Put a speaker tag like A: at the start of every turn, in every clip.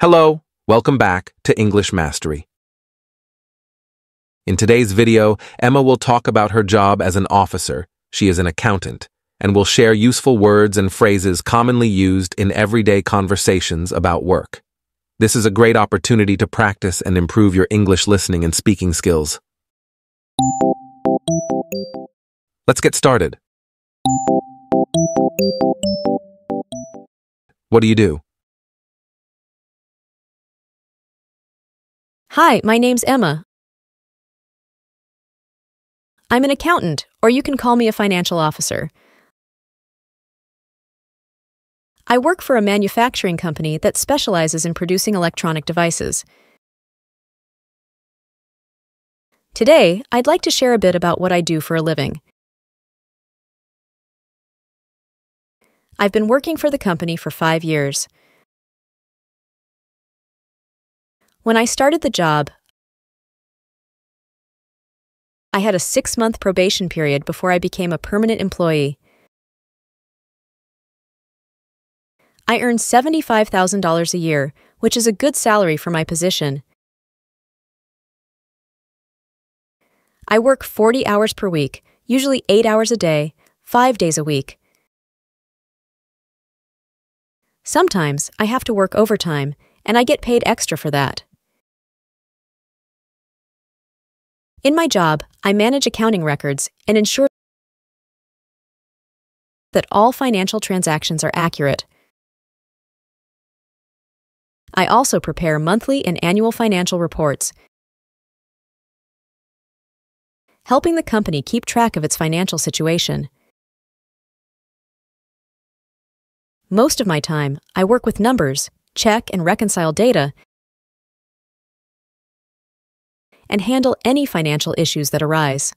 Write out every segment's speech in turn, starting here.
A: Hello, welcome back to English Mastery. In today's video, Emma will talk about her job as an officer. She is an accountant and will share useful words and phrases commonly used in everyday conversations about work. This is a great opportunity to practice and improve your English listening and speaking skills. Let's get started. What do you do?
B: Hi, my name's Emma. I'm an accountant, or you can call me a financial officer. I work for a manufacturing company that specializes in producing electronic devices. Today, I'd like to share a bit about what I do for a living. I've been working for the company for five years. When I started the job, I had a six month probation period before I became a permanent employee. I earn $75,000 a year, which is a good salary for my position. I work 40 hours per week, usually 8 hours a day, 5 days a week. Sometimes I have to work overtime, and I get paid extra for that. In my job, I manage accounting records and ensure that all financial transactions are accurate. I also prepare monthly and annual financial reports, helping the company keep track of its financial situation. Most of my time, I work with numbers, check and reconcile data, and handle any financial issues that arise.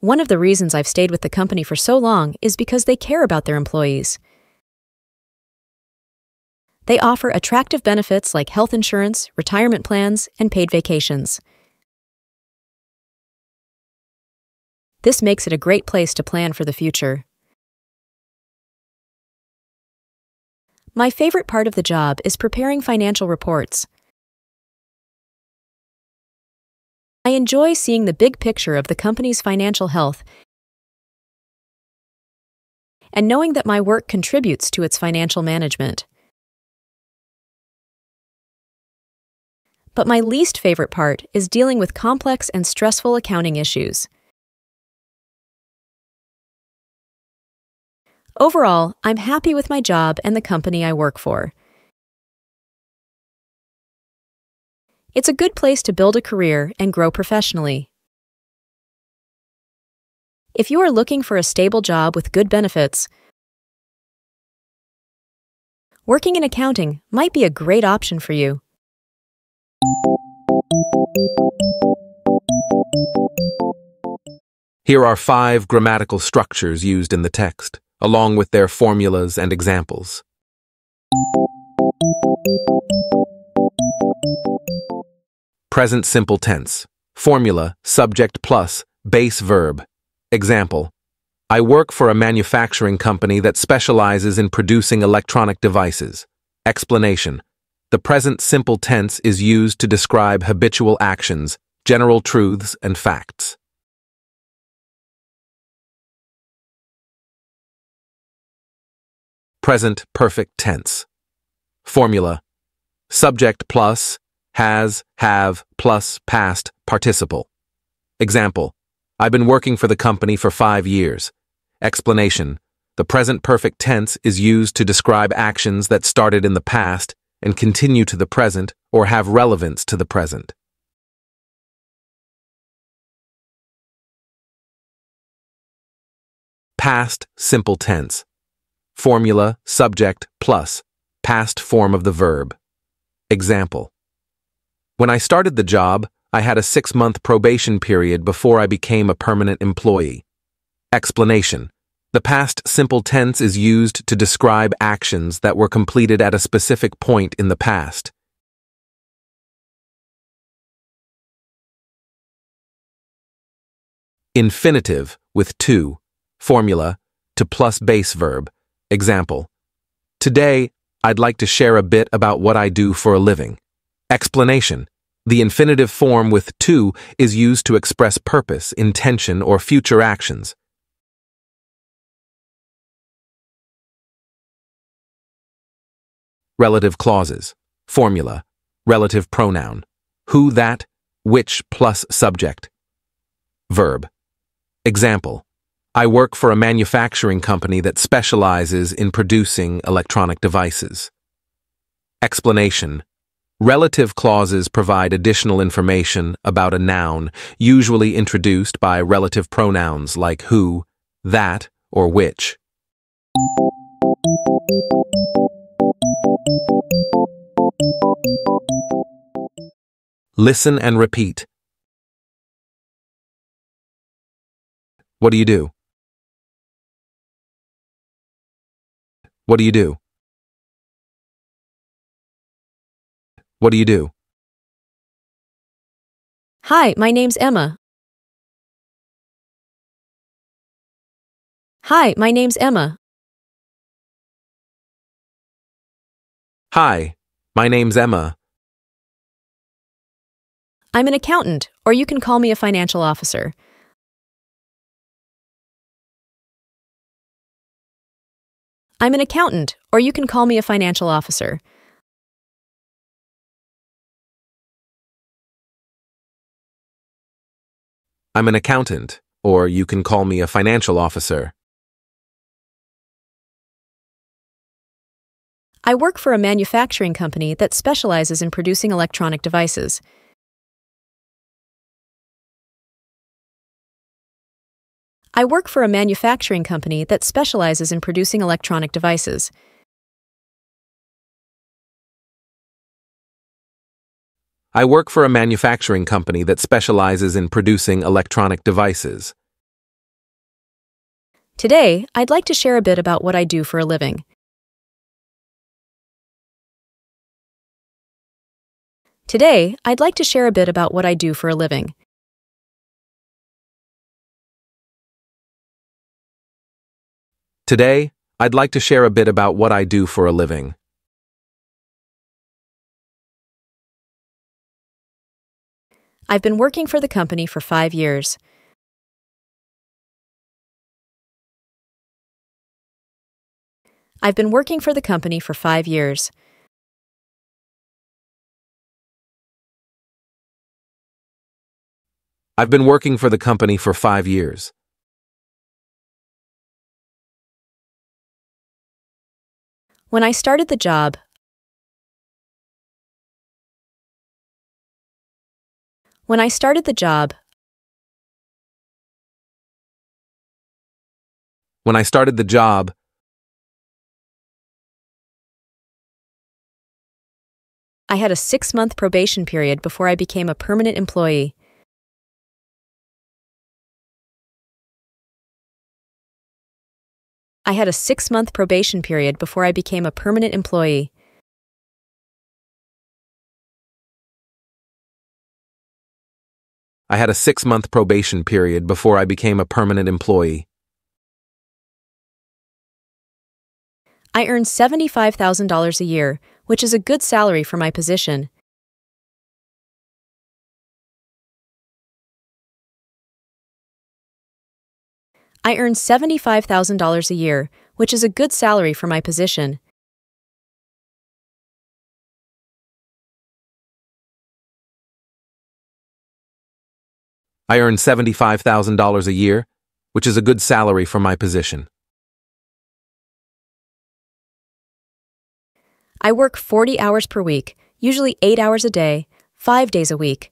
B: One of the reasons I've stayed with the company for so long is because they care about their employees. They offer attractive benefits like health insurance, retirement plans, and paid vacations. This makes it a great place to plan for the future. My favorite part of the job is preparing financial reports. I enjoy seeing the big picture of the company's financial health and knowing that my work contributes to its financial management. but my least favorite part is dealing with complex and stressful accounting issues. Overall, I'm happy with my job and the company I work for. It's a good place to build a career and grow professionally. If you are looking for a stable job with good benefits, working in accounting might be a great option for you.
A: Here are five grammatical structures used in the text, along with their formulas and examples. Present simple tense. Formula, subject plus, base verb. Example. I work for a manufacturing company that specializes in producing electronic devices. Explanation. The present simple tense is used to describe habitual actions, general truths, and facts. Present perfect tense. Formula. Subject plus, has, have, plus, past, participle. Example. I've been working for the company for five years. Explanation. The present perfect tense is used to describe actions that started in the past and continue to the present or have relevance to the present. Past simple tense. Formula, subject, plus, past form of the verb. Example. When I started the job, I had a six-month probation period before I became a permanent employee. Explanation. The past simple tense is used to describe actions that were completed at a specific point in the past. Infinitive with to. Formula to plus base verb. Example. Today, I'd like to share a bit about what I do for a living. Explanation. The infinitive form with to is used to express purpose, intention, or future actions. Relative clauses. Formula. Relative pronoun. Who, that, which plus subject. Verb. Example. I work for a manufacturing company that specializes in producing electronic devices. Explanation. Relative clauses provide additional information about a noun, usually introduced by relative pronouns like who, that, or which. Listen and repeat. What do you do? What do you do? What do you do?
B: Hi, my name's Emma. Hi, my name's Emma.
A: Hi, my name's Emma.
B: I'm an accountant, or you can call me a financial officer. I'm an accountant, or you can call me a financial officer.
A: I'm an accountant, or you can call me a financial officer.
B: I work for a manufacturing company that specializes in producing electronic devices. I work for a manufacturing company that specializes in producing electronic devices.
A: I work for a manufacturing company that specializes in producing electronic devices.
B: Today, I'd like to share a bit about what I do for a living. Today, I'd like to share a bit about what I do for a living.
A: Today, I'd like to share a bit about what I do for a living.
B: I've been working for the company for five years. I've been working for the company for five years.
A: I've been working for the company for five years.
B: When I started the job, when I started the job,
A: When I started the job,
B: I had a six month probation period before I became a permanent employee. I had a six month probation period before I became a permanent employee.
A: I had a six month probation period before I became a permanent employee.
B: I earn $75,000 a year, which is a good salary for my position. I earn $75,000 a year, which is a good salary for my position.
A: I earn $75,000 a year, which is a good salary for my position.
B: I work 40 hours per week, usually 8 hours a day, 5 days a week.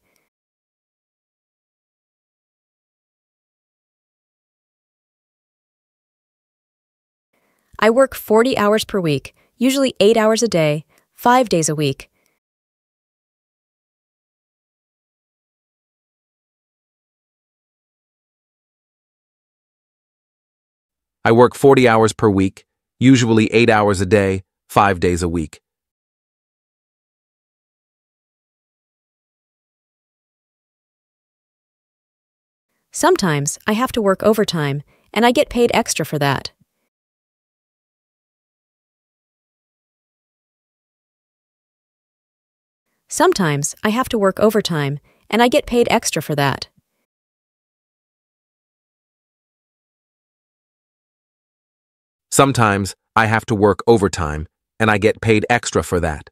B: I work 40 hours per week, usually 8 hours a day, 5 days a week.
A: I work 40 hours per week, usually 8 hours a day, 5 days a week.
B: Sometimes I have to work overtime, and I get paid extra for that. Sometimes I have to work overtime, and I get paid extra for that.
A: Sometimes I have to work overtime, and I get paid extra for that.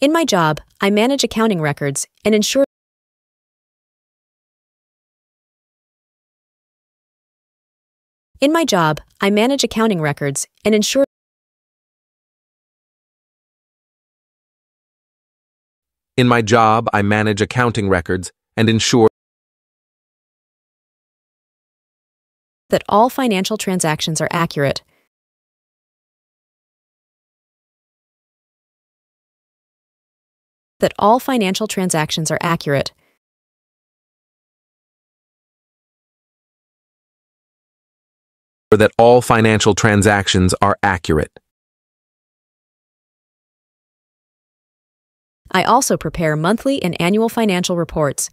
B: In my job, I manage accounting records and ensure In my job, I manage accounting records and ensure
A: In my job, I manage accounting records and ensure
B: that all financial transactions are accurate. That all financial transactions are accurate.
A: that all financial transactions are accurate.
B: I also prepare monthly and annual financial reports.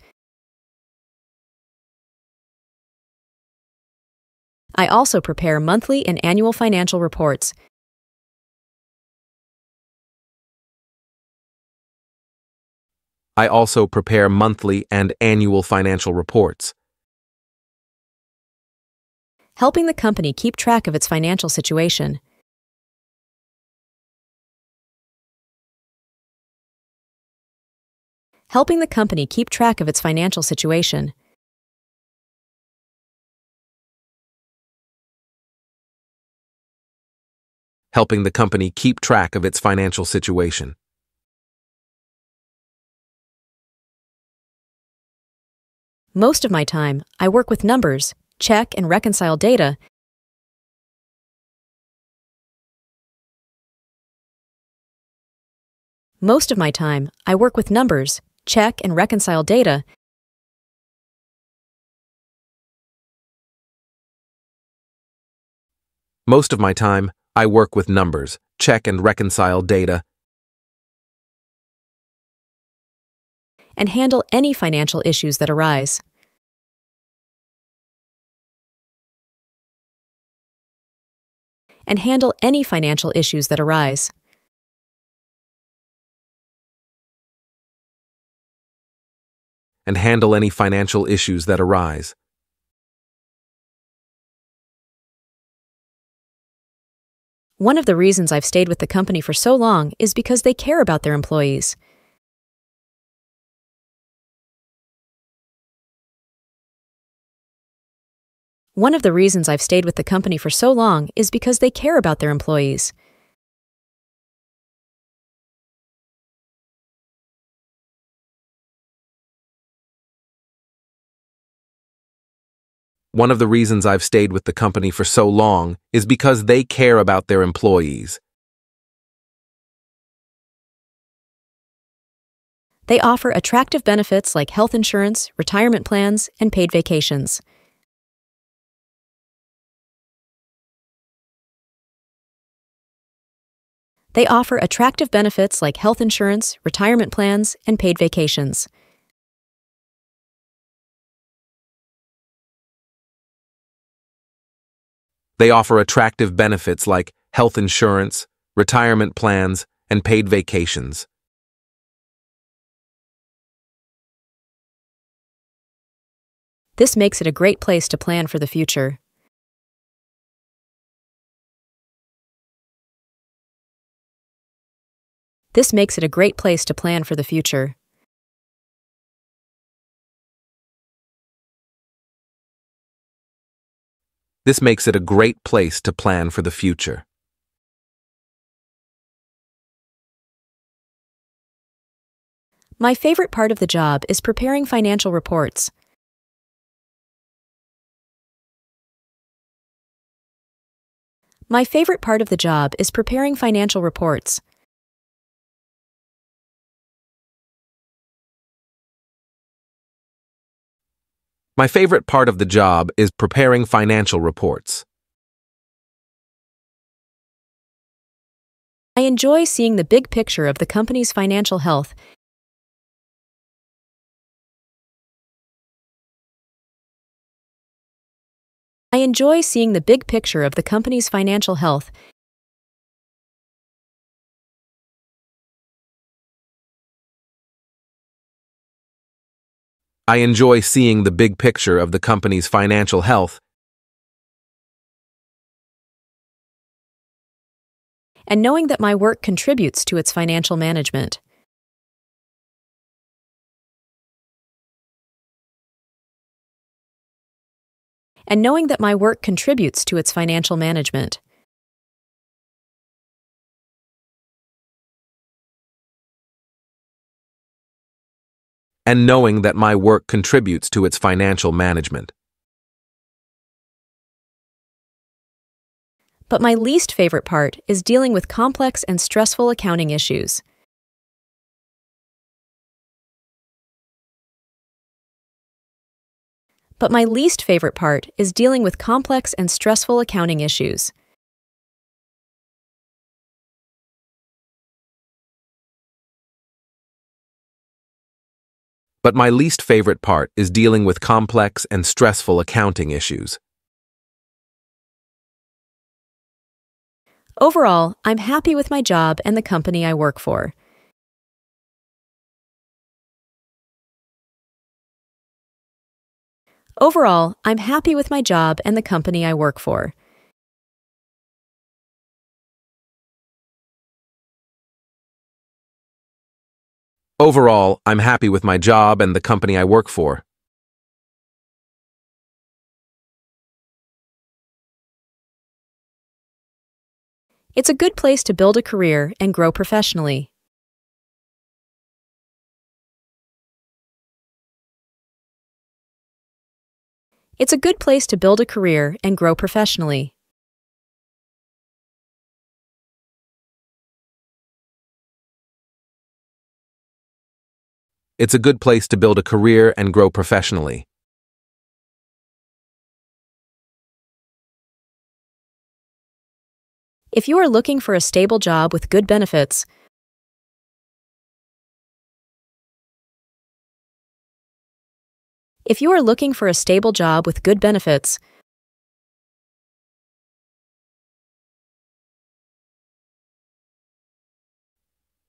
B: I also prepare monthly and annual financial reports.
A: I also prepare monthly and annual financial reports.
B: Helping the company keep track of its financial situation. Helping the company keep track of its financial situation.
A: Helping the company keep track of its financial situation.
B: Most of my time, I work with numbers, check and reconcile data, Most of my time, I work with numbers, check and reconcile data,
A: Most of my time, I work with numbers, check and reconcile data,
B: and handle any financial issues that arise. And handle any financial issues that arise.
A: And handle any financial issues that arise.
B: One of the reasons I've stayed with the company for so long is because they care about their employees. One of the reasons I've stayed with the company for so long is because they care about their employees.
A: One of the reasons I've stayed with the company for so long is because they care about their employees.
B: They offer attractive benefits like health insurance, retirement plans, and paid vacations. They offer attractive benefits like health insurance, retirement plans, and paid vacations.
A: They offer attractive benefits like health insurance, retirement plans, and paid vacations.
B: This makes it a great place to plan for the future. This makes it a great place to plan for the future.
A: This makes it a great place to plan for the future.
B: My favorite part of the job is preparing financial reports. My favorite part of the job is preparing financial reports.
A: My favorite part of the job is preparing financial reports.
B: I enjoy seeing the big picture of the company's financial health I enjoy seeing the big picture of the company's financial health
A: I enjoy seeing the big picture of the company's financial health
B: and knowing that my work contributes to its financial management. And knowing that my work contributes to its financial management.
A: And knowing that my work contributes to its financial management.
B: But my least favorite part is dealing with complex and stressful accounting issues. But my least favorite part is dealing with complex and stressful accounting issues.
A: But my least favorite part is dealing with complex and stressful accounting issues.
B: Overall, I'm happy with my job and the company I work for. Overall, I'm happy with my job and the company I work for.
A: Overall, I'm happy with my job and the company I work for.
B: It's a good place to build a career and grow professionally. It's a good place to build a career and grow professionally.
A: It's a good place to build a career and grow professionally.
B: If you are looking for a stable job with good benefits, if you are looking for a stable job with good benefits,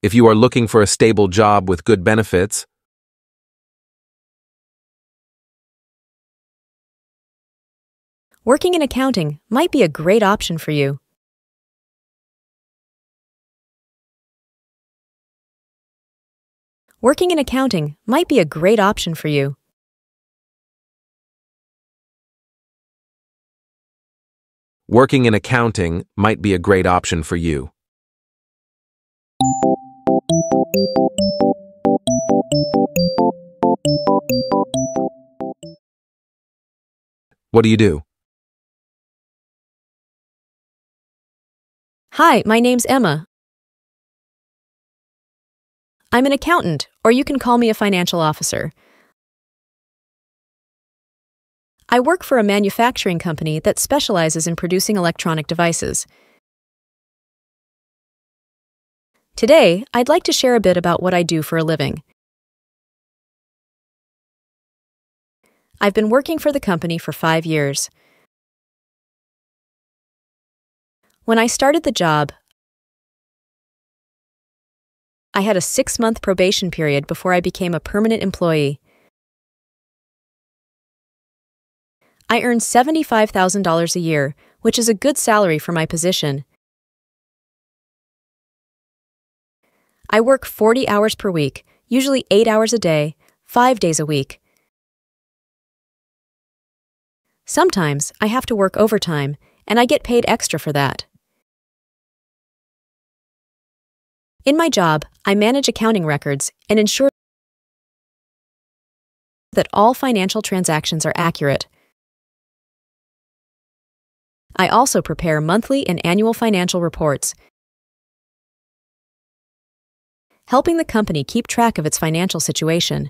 A: If you are looking for a stable job with good benefits,
B: working in accounting might be a great option for you. Working in accounting might be a great option for you.
A: working in accounting might be a great option for you. What do you do?
B: Hi, my name's Emma. I'm an accountant, or you can call me a financial officer. I work for a manufacturing company that specializes in producing electronic devices. Today, I'd like to share a bit about what I do for a living. I've been working for the company for five years. When I started the job, I had a six month probation period before I became a permanent employee. I earn $75,000 a year, which is a good salary for my position. I work 40 hours per week, usually 8 hours a day, 5 days a week. Sometimes I have to work overtime, and I get paid extra for that. In my job, I manage accounting records and ensure that all financial transactions are accurate. I also prepare monthly and annual financial reports helping the company keep track of its financial situation.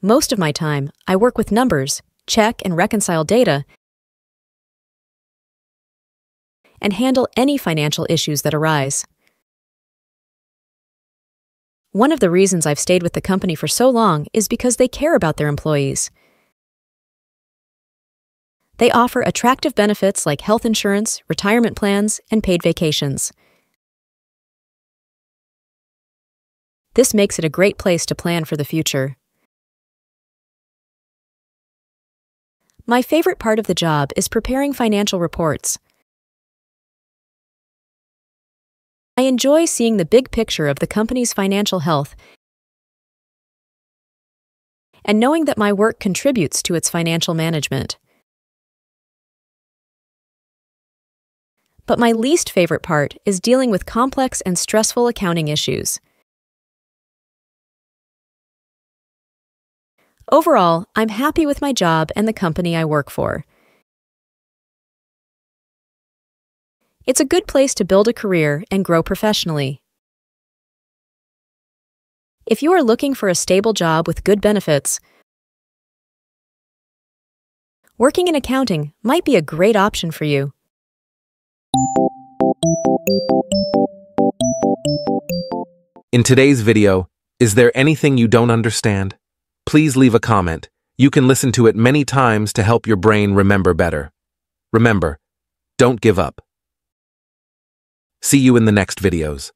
B: Most of my time, I work with numbers, check and reconcile data, and handle any financial issues that arise. One of the reasons I've stayed with the company for so long is because they care about their employees. They offer attractive benefits like health insurance, retirement plans, and paid vacations. This makes it a great place to plan for the future. My favorite part of the job is preparing financial reports. I enjoy seeing the big picture of the company's financial health and knowing that my work contributes to its financial management. But my least favorite part is dealing with complex and stressful accounting issues. Overall, I'm happy with my job and the company I work for. It's a good place to build a career and grow professionally. If you are looking for a stable job with good benefits, working in accounting might be a great option for you.
A: In today's video, is there anything you don't understand? Please leave a comment. You can listen to it many times to help your brain remember better. Remember, don't give up. See you in the next videos.